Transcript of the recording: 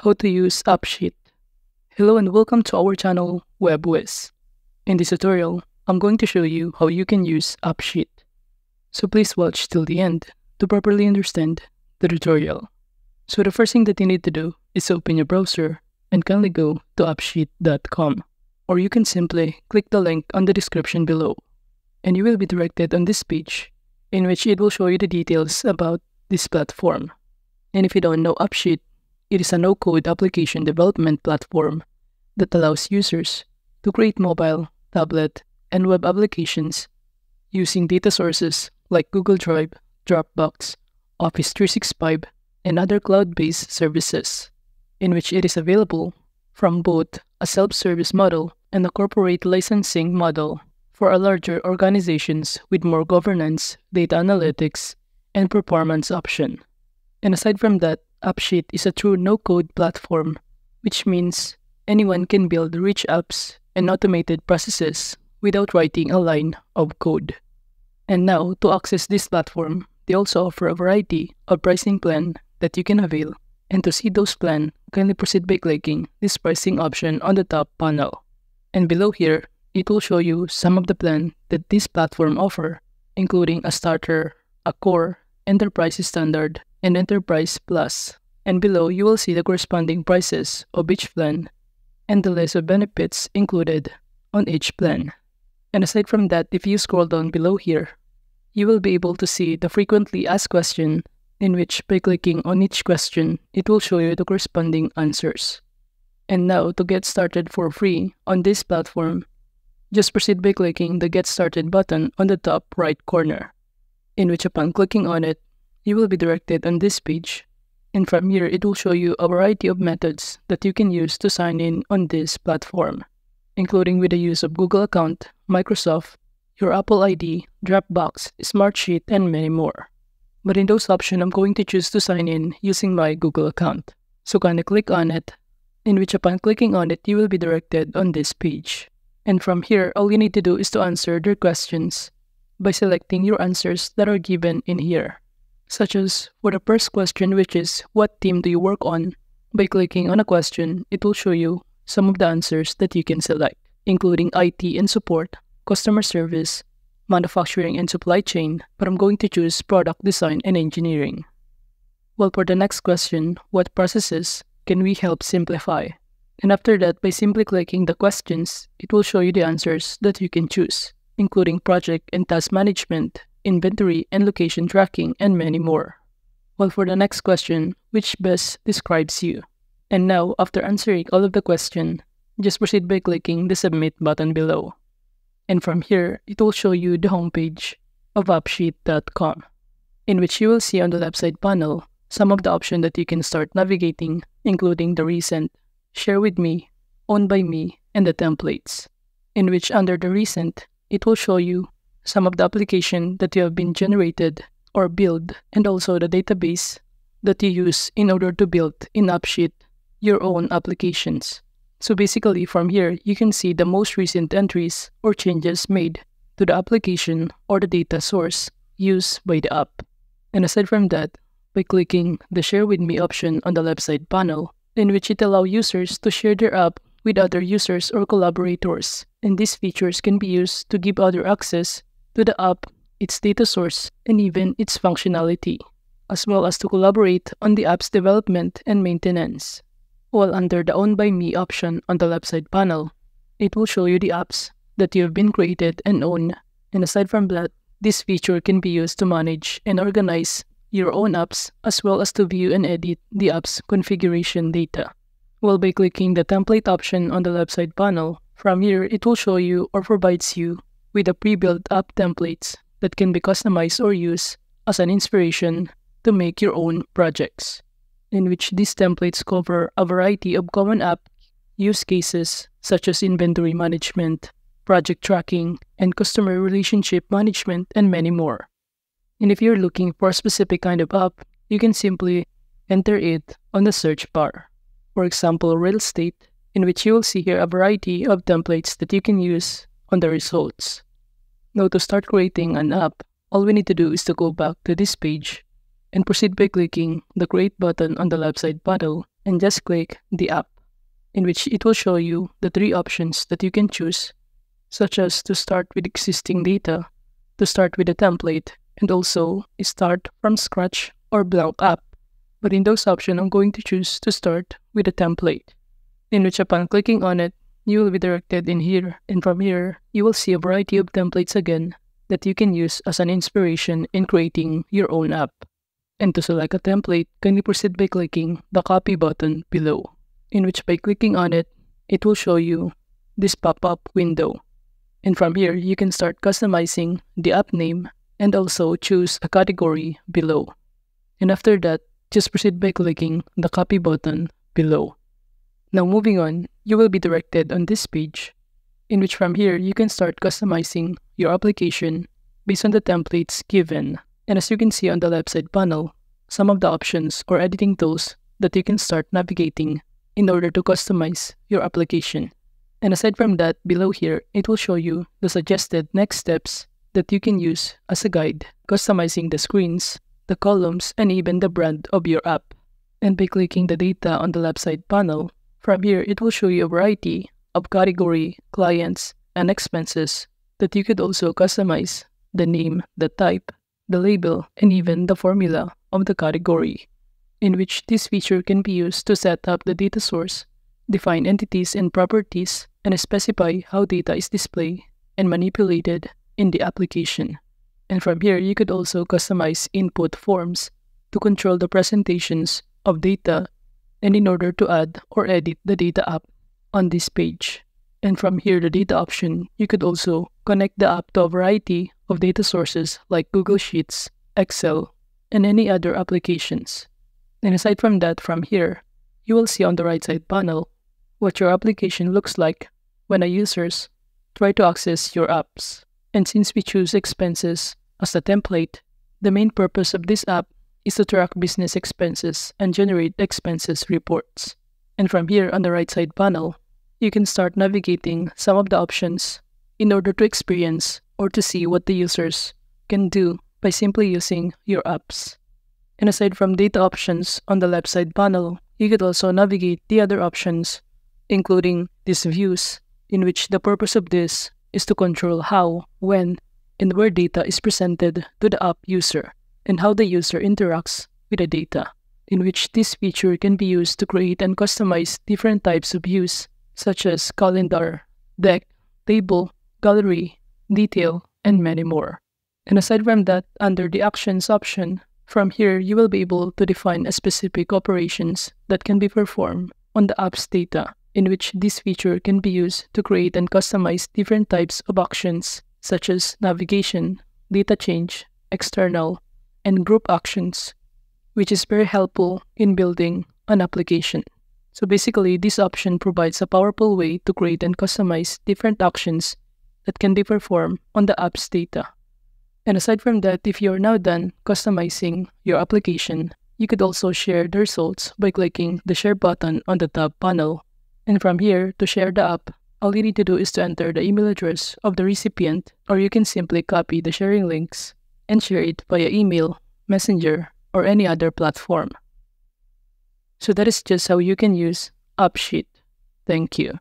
How to use AppSheet. Hello and welcome to our channel Web Whizz. In this tutorial, I'm going to show you how you can use AppSheet. So please watch till the end to properly understand the tutorial. So the first thing that you need to do is open your browser and kindly go to appsheet.com or you can simply click the link on the description below and you will be directed on this page in which it will show you the details about this platform. And if you don't know AppSheet, it is a no-code application development platform that allows users to create mobile, tablet, and web applications using data sources like Google Drive, Dropbox, Office 365, and other cloud-based services, in which it is available from both a self-service model and a corporate licensing model for a larger organizations with more governance, data analytics, and performance option. And aside from that, AppSheet is a true no-code platform, which means anyone can build rich apps and automated processes without writing a line of code. And now, to access this platform, they also offer a variety of pricing plan that you can avail. And to see those plan, kindly proceed by clicking this pricing option on the top panel. And below here, it will show you some of the plan that this platform offer, including a starter, a core, enterprise standard, and enterprise plus. And below, you will see the corresponding prices of each plan and the list of benefits included on each plan. And aside from that, if you scroll down below here, you will be able to see the frequently asked question in which by clicking on each question, it will show you the corresponding answers. And now to get started for free on this platform, just proceed by clicking the Get Started button on the top right corner, in which upon clicking on it, you will be directed on this page. And from here, it will show you a variety of methods that you can use to sign in on this platform, including with the use of Google account, Microsoft, your Apple ID, Dropbox, Smartsheet, and many more. But in those options, I'm going to choose to sign in using my Google account. So kind of click on it, in which upon clicking on it, you will be directed on this page. And from here, all you need to do is to answer their questions by selecting your answers that are given in here. Such as for the first question, which is what team do you work on? By clicking on a question, it will show you some of the answers that you can select, including IT and support, customer service, manufacturing and supply chain, but I'm going to choose product design and engineering. Well, for the next question, what processes can we help simplify? And after that, by simply clicking the questions, it will show you the answers that you can choose, including project and task management, inventory and location tracking, and many more. Well, for the next question, which best describes you? And now, after answering all of the question, just proceed by clicking the submit button below. And from here, it will show you the homepage of appsheet.com, in which you will see on the left side panel some of the options that you can start navigating, including the recent, share with me, owned by me, and the templates, in which under the recent, it will show you some of the application that you have been generated or build, and also the database that you use in order to build in AppSheet your own applications. So basically from here, you can see the most recent entries or changes made to the application or the data source used by the app. And aside from that, by clicking the Share With Me option on the left side panel, in which it allows users to share their app with other users or collaborators. And these features can be used to give other access to the app, its data source, and even its functionality, as well as to collaborate on the app's development and maintenance. While under the Own by Me option on the left side panel, it will show you the apps that you have been created and own. And aside from that, this feature can be used to manage and organize your own apps as well as to view and edit the app's configuration data. While by clicking the template option on the left side panel, from here it will show you or provides you with the pre-built app templates that can be customized or used as an inspiration to make your own projects, in which these templates cover a variety of common app use cases such as inventory management, project tracking, and customer relationship management, and many more. And if you're looking for a specific kind of app, you can simply enter it on the search bar. For example, real estate, in which you will see here a variety of templates that you can use on the results. Now to start creating an app, all we need to do is to go back to this page and proceed by clicking the create button on the left side panel and just click the app, in which it will show you the three options that you can choose, such as to start with existing data, to start with a template, and also start from scratch or blank app. But in those options, I'm going to choose to start with a template, in which upon clicking on it, you will be directed in here, and from here, you will see a variety of templates again that you can use as an inspiration in creating your own app. And to select a template, kindly proceed by clicking the copy button below, in which by clicking on it, it will show you this pop-up window. And from here, you can start customizing the app name and also choose a category below. And after that, just proceed by clicking the copy button below. Now moving on, you will be directed on this page, in which from here you can start customizing your application based on the templates given. And as you can see on the left side panel, some of the options or editing tools that you can start navigating in order to customize your application. And aside from that, below here, it will show you the suggested next steps that you can use as a guide, customizing the screens, the columns, and even the brand of your app. And by clicking the data on the left side panel, from here it will show you a variety of category, clients, and expenses that you could also customize the name, the type, the label, and even the formula of the category, in which this feature can be used to set up the data source, define entities and properties, and specify how data is displayed and manipulated in the application. And from here, you could also customize input forms to control the presentations of data and in order to add or edit the data app on this page. And from here, the data option, you could also connect the app to a variety of data sources like Google Sheets, Excel, and any other applications. And aside from that, from here, you will see on the right side panel what your application looks like when a users try to access your apps. And since we choose expenses as the template, the main purpose of this app is to track business expenses and generate expenses reports. And from here on the right side panel, you can start navigating some of the options in order to experience or to see what the users can do by simply using your apps. And aside from data options on the left side panel, you could also navigate the other options, including these views, in which the purpose of this is to control how, when, and where data is presented to the app user, and how the user interacts with the data, in which this feature can be used to create and customize different types of views, such as calendar, deck, table, gallery, detail, and many more. And aside from that, under the Actions option, from here you will be able to define specific operations that can be performed on the app's data, in which this feature can be used to create and customize different types of actions such as navigation, data change, external, and group actions, which is very helpful in building an application. So basically, this option provides a powerful way to create and customize different actions that can be performed on the app's data. And aside from that, if you're now done customizing your application, you could also share the results by clicking the share button on the top panel. And from here, to share the app, all you need to do is to enter the email address of the recipient, or you can simply copy the sharing links share it via email, messenger, or any other platform. So that is just how you can use AppSheet. Thank you.